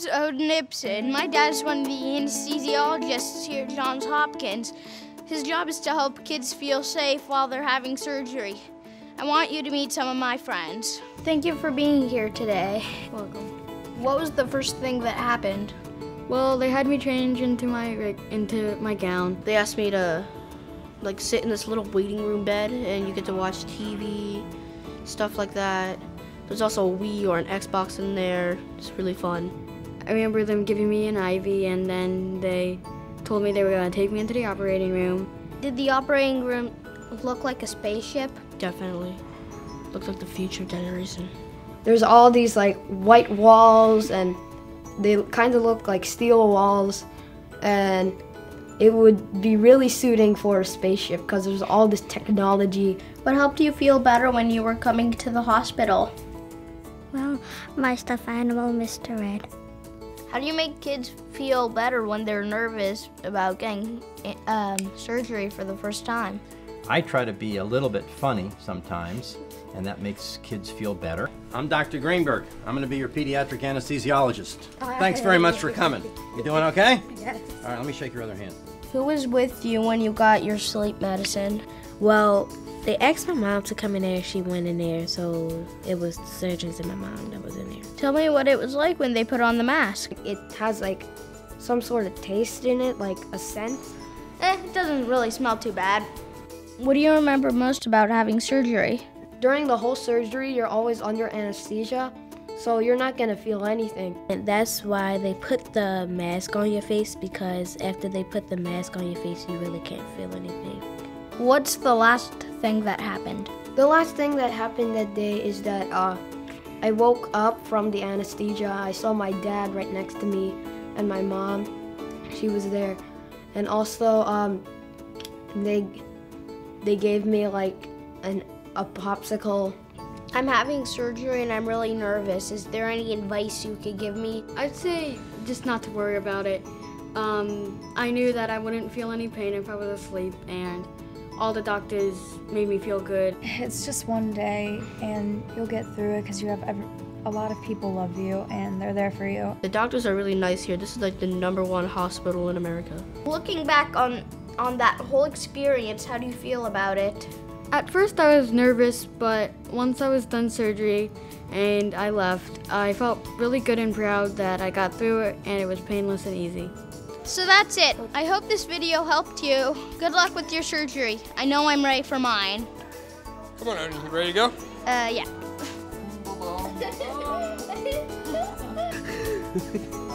name's Odin Ipson. My dad is one of the anesthesiologists here at Johns Hopkins. His job is to help kids feel safe while they're having surgery. I want you to meet some of my friends. Thank you for being here today. Welcome. What was the first thing that happened? Well, they had me change into my like, into my gown. They asked me to like sit in this little waiting room bed and you get to watch TV, stuff like that. There's also a Wii or an Xbox in there. It's really fun. I remember them giving me an IV and then they told me they were going to take me into the operating room. Did the operating room look like a spaceship? Definitely. Looks like the future generation. There's all these like white walls and they kind of look like steel walls and it would be really suiting for a spaceship because there's all this technology. What helped you feel better when you were coming to the hospital? Well, my stuffed animal, Mr. Red. How do you make kids feel better when they're nervous about getting um, surgery for the first time? I try to be a little bit funny sometimes, and that makes kids feel better. I'm Dr. Greenberg. I'm going to be your pediatric anesthesiologist. Thanks very much for coming. You doing okay? Yes. All right, let me shake your other hand. Who was with you when you got your sleep medicine? Well, they asked my mom to come in there. She went in there, so it was the surgeons and my mom that was in there. Tell me what it was like when they put on the mask. It has like some sort of taste in it, like a scent. Eh, it doesn't really smell too bad. What do you remember most about having surgery? During the whole surgery, you're always under anesthesia, so you're not gonna feel anything. And that's why they put the mask on your face because after they put the mask on your face, you really can't feel anything. What's the last thing that happened? The last thing that happened that day is that uh, I woke up from the anesthesia. I saw my dad right next to me, and my mom, she was there, and also um, they they gave me like an a popsicle. I'm having surgery and I'm really nervous. Is there any advice you could give me? I'd say just not to worry about it. Um, I knew that I wouldn't feel any pain if I was asleep, and all the doctors made me feel good. It's just one day, and you'll get through it because you have every, a lot of people love you, and they're there for you. The doctors are really nice here. This is like the number one hospital in America. Looking back on on that whole experience, how do you feel about it? At first, I was nervous, but once I was done surgery and I left, I felt really good and proud that I got through it and it was painless and easy. So that's it. I hope this video helped you. Good luck with your surgery. I know I'm ready for mine. Come on, Odin. You ready to go? Uh, yeah.